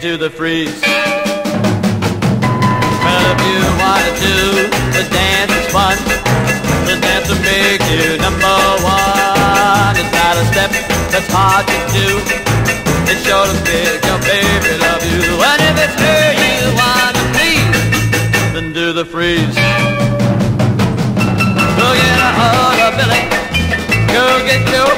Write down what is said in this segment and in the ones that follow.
the freeze. Well, if you wanna do the dance, it's fun. The dance will make you number one. It's not a step that's hard to do. It's sure to make your baby love you. And if it's her you wanna please, then do the freeze. Go get a hold of Billy. Go get Joe.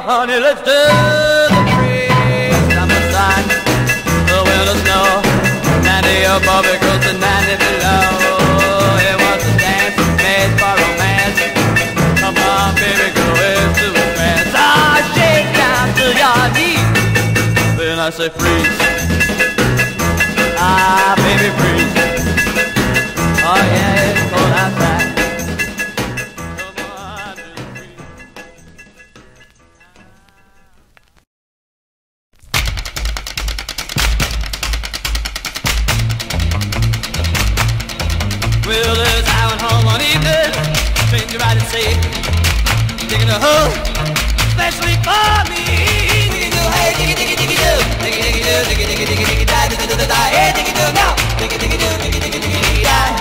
honey, let's do the freeze. Summer sun, the winter snow. 90 above it goes to 90 below. It was a dance made for romance. Come on, baby, go into a trance. Ah, shake down to your knees. Then I say freeze. Ah, baby, freeze. Oh, yeah, safe. A hole that's for me. Diggy do, hey, diggy diggy diggy do, diggy diggy do, diggy diggy diggy diggy die, diggy do now, diggy diggy do, diggy diggy diggy die.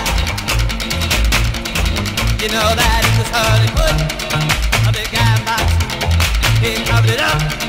You know that it was hard to a big guy box, he covered it up.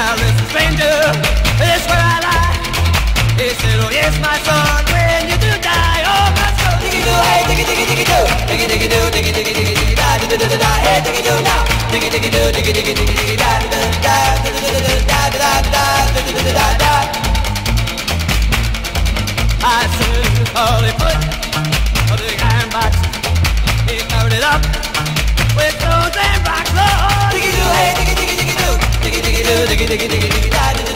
Now listen, stranger, where I lie. He said, oh yes, my son, I said, oh, they put a big iron box, he covered it up with stones and rocks, oh, diggy do, hey diggy diggy diggy do, diggy diggy do, diggy diggy diggy da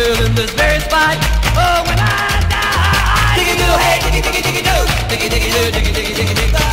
girl in this very spot. Oh, when I die, diggy do, hey, diggy diggy diggy do, diggy diggy do, diggy diggy diggy diggy.